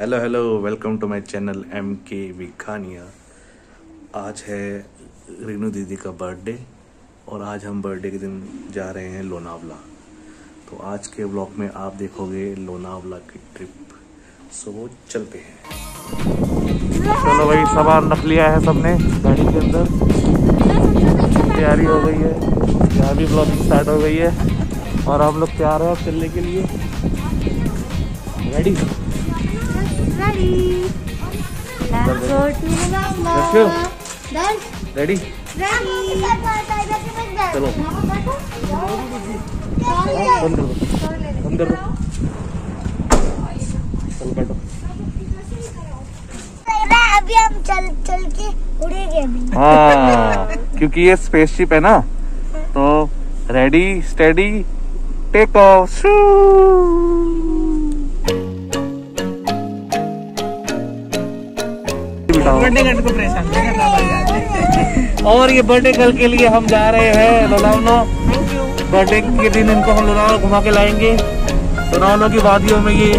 Hello hello welcome to my channel M K Vikhaniya आज है रीनू दीदी का बर्थडे और आज हम बर्थडे के दिन जा रहे हैं लोनावला। तो आज के ब्लॉग में आप देखोगे लोनावला की ट्रिप सो चलते हैं। चलो भाई, सामान रख लिया है सबने गाड़ी के अंदर। तैयारी हो गई है। यहाँ भी ब्लॉगिंग स्टार्ट हो गई है। और हम लोग तैयार हैं चलने के लिए। रेडी चलो। बैठो अभी हम चल चल के उड़ेंगे हाँ क्योंकि ये स्पेसशिप है ना तो रेडी स्टेडी टेक ऑफ़ और ये बर्थडे कल के लिए हम जा रहे हैं लोनावनो बर्थडे के दिन इनको हम लोनावनो घुमा के लाएँगे। लोनावनो की वादियों में ये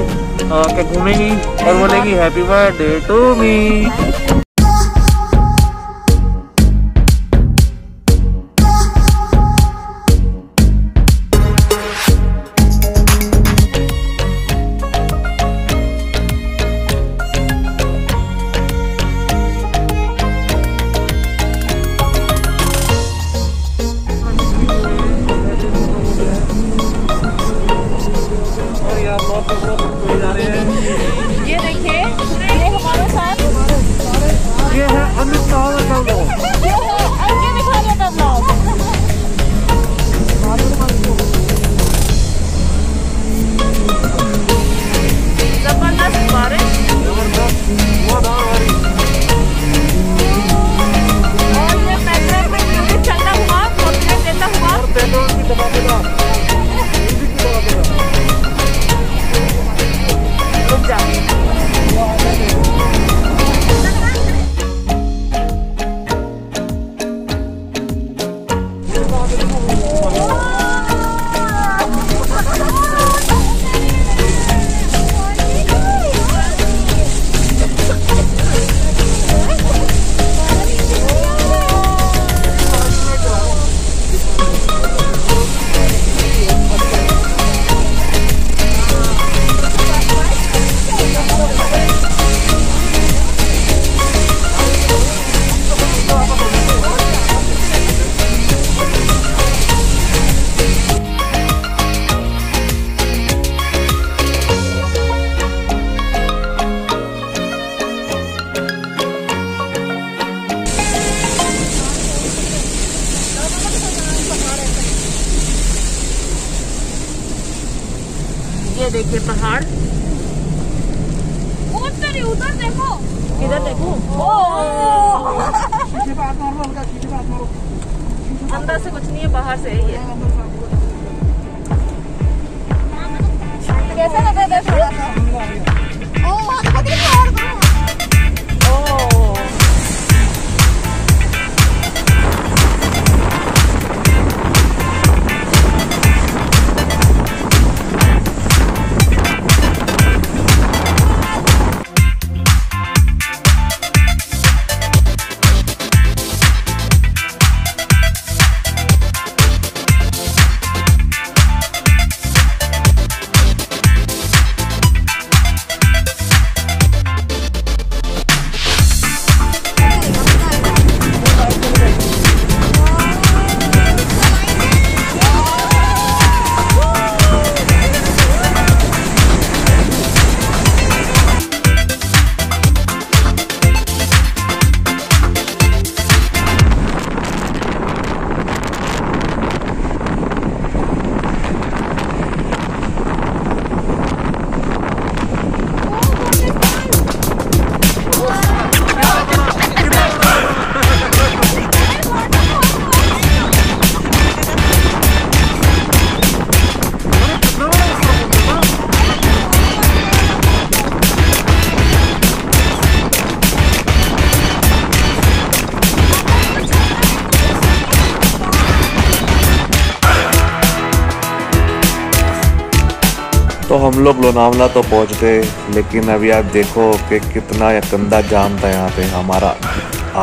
घूमेंगी और बोलेगी हैप्पी बर्थडे टू मी अंदर से कुछ नहीं है बाहर से है ये कैसा लग है ओ करो। तो हम लोग लोनावला तो पहुँच गए लेकिन अभी आप देखो कि कितना गंदा जाम था यहाँ पे। हमारा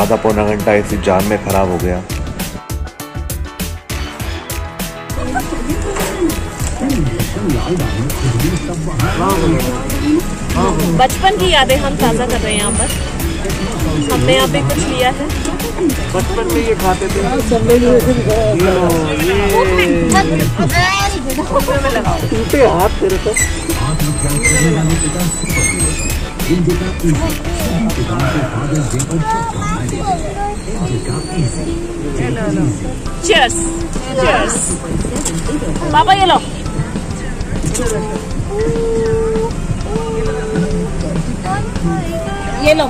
आधा पौना घंटा इसी जाम में ख़राब हो गया। बचपन की यादें हम ताज़ा कर रहे हैं यहाँ पर। हमने यहाँ पे कुछ लिया है बचपन में ये खाते थे। टूटे हाथ तेरे पापा ये लो ये लो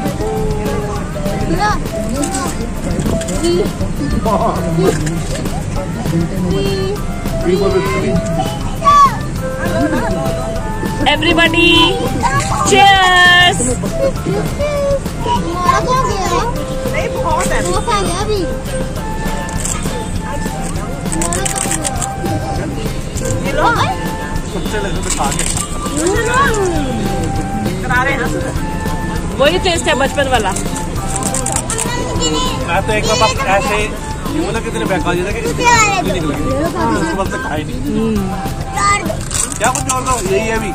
एवरीबॉडी चीयर्स वही टेस्ट है बचपन वाला। मैं तो एक बार ऐसे ये बोला कितने बेकार था कि नहीं निकल गए? उसके बाद से खाए नहीं। क्या कुछ और लो यही है अभी।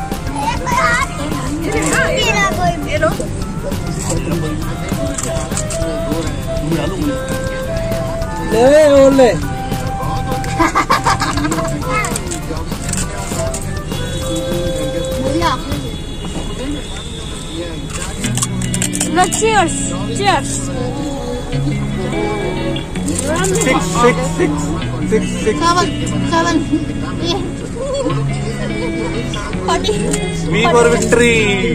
Cheers cheers six six six six six V for victory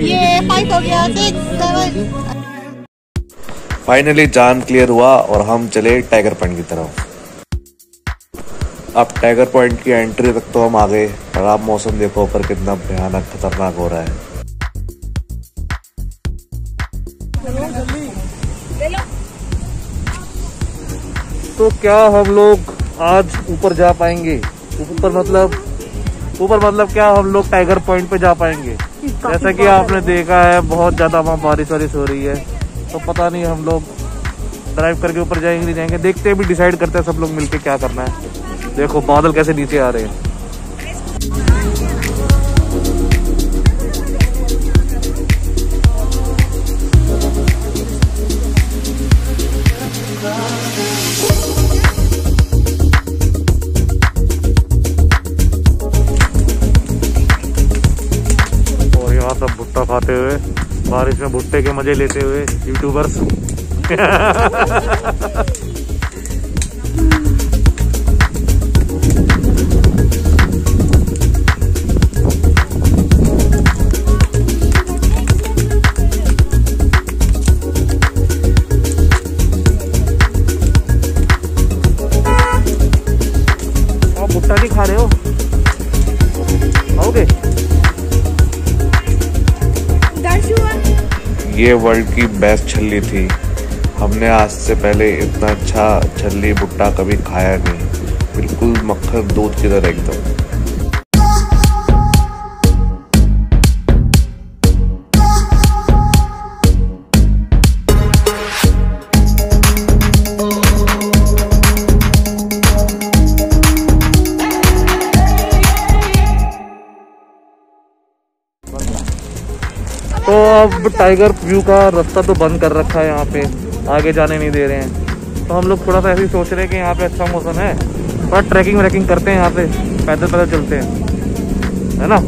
ये फाइव हो गया सिक्स सेवन फाइनली जान क्लियर हुआ और हम चले टाइगर पॉइंट की तरफ़। अब टाइगर पॉइंट की एंट्री तक तो हम आ गए और आप मौसम देखो ऊपर कितना भयानक खतरनाक हो रहा है। तो क्या हम लोग आज ऊपर जा पाएँगे? ऊपर मतलब ऊपर मतलब क्या हम लोग टाइगर पॉइंट पे जा पाएँगे? जैसा कि आपने देखा है बहुत ज़्यादा वहाँ बारिश वारिश हो रही है। तो पता नहीं हम लोग ड्राइव करके ऊपर जाएँगे नहीं जाएँगे। देखते हैं भी डिसाइड करते हैं सब लोग मिलके क्या करना है। देखो बादल कैसे नीचे आ रहे हैं। बारिश में भुट्टे के मज़े लेते हुए यूट्यूबर्स भुट्टा नहीं खा रहे हो? खाओगे? ये वर्ल्ड की बेस्ट छल्ली थी। हमने आज से पहले इतना अच्छा छल्ली भुट्टा कभी खाया नहीं। बिल्कुल मक्खन दूध की तरह एकदम। अब टाइगर व्यू का रास्ता तो बंद कर रखा है यहाँ पे। आगे जाने नहीं दे रहे हैं। तो हम लोग थोड़ा सा ऐसे ही सोच रहे हैं कि यहाँ पे अच्छा मौसम है। थोड़ा ट्रैकिंग व्रैकिंग करते हैं यहाँ पे। पैदल पैदल चलते हैं। है ना?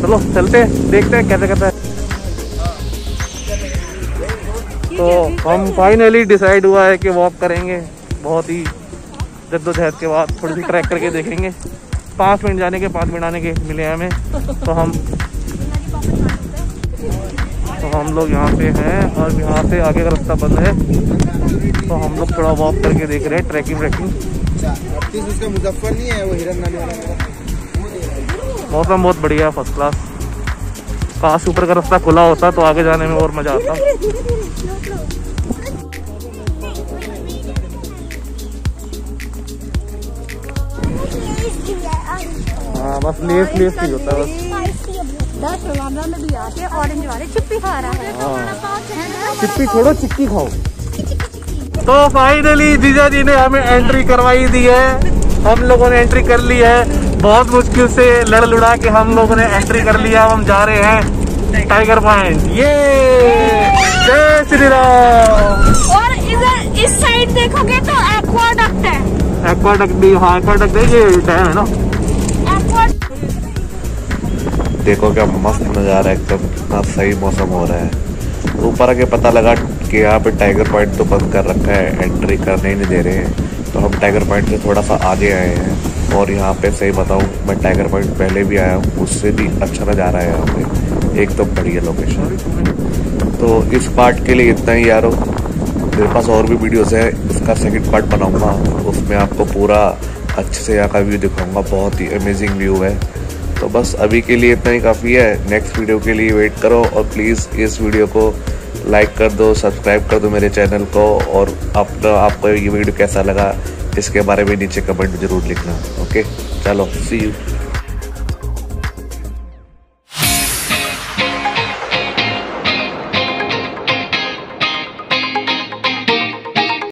चलो, चलते हैं। देखते हैं कैसे कैसे तो हम फाइनली डिसाइड हुआ है कि वॉक करेंगे। बहुत ही जद्दोजहद के बाद थोड़ी सी ट्रैक करके देखेंगे। पाँच मिनट जाने के, पाँच मिनट आने के मिले हमें। तो हम तो हम लोग यहाँ पे हैं और यहाँ से आगे का रास्ता बंद है। तो हम लोग थोड़ा वॉक करके देख रहे हैं ट्रैकिंग उसका मुजफ्फर नहीं है वो हिरन मौसम बहुत बढ़िया है फ़र्स्ट क्लास काश ऊपर का रास्ता खुला होता तो आगे जाने में और मज़ा आता। हाँ बस लेस लेस ही होता है बस। दस वाला में भी आके ऑरेंज वाले चिप्पी खा रहा है। चिप्पी छोड़ो चिक्की खाओ। तो फाइनली जीजा जी ने हमें एंट्री करवाई दी है। हम लोगों ने एंट्री कर ली है। बहुत मुश्किल से लड़ लुड़ा के हम लोगों ने एंट्री कर लिया। हम जा रहे हैं टाइगर पॉइंट ये जय श्री राम। और इधर इस साइड देखोगे तो एक्वाडक्ट है। एक्वाडक्ट भी हाँ एक्वाडक्ट है ये डैम है ना। देखो क्या मस्त नज़ारा है, एकदम कितना सही मौसम हो रहा है। ऊपर आके पता लगा कि यहाँ पे टाइगर पॉइंट तो बंद कर रखा है एंट्री करने ही नहीं दे रहे हैं। तो हम टाइगर पॉइंट से थोड़ा सा आगे आए हैं और यहाँ पे सही बताऊँ, मैं टाइगर पॉइंट पहले भी आया हूँ, उससे भी अच्छा नज़ारा है यहाँ पे। एकदम बढ़िया लोकेशन तो इस पार्ट के लिए इतना ही यारो, मेरे पास और भी वीडियोज़ है, इसका सेकेंड पार्ट बनाऊँगा। उसमें आपको पूरा अच्छे से यहाँ का व्यू दिखाऊँगा, बहुत ही अमेजिंग व्यू है। तो बस अभी के लिए इतना ही काफ़ी है। नेक्स्ट वीडियो के लिए वेट करो और प्लीज़ इस वीडियो को लाइक कर दो सब्सक्राइब कर दो मेरे चैनल को और अपना, आपको ये वीडियो कैसा लगा इसके बारे में नीचे कमेंट ज़रूर लिखना ओके चलो सी यू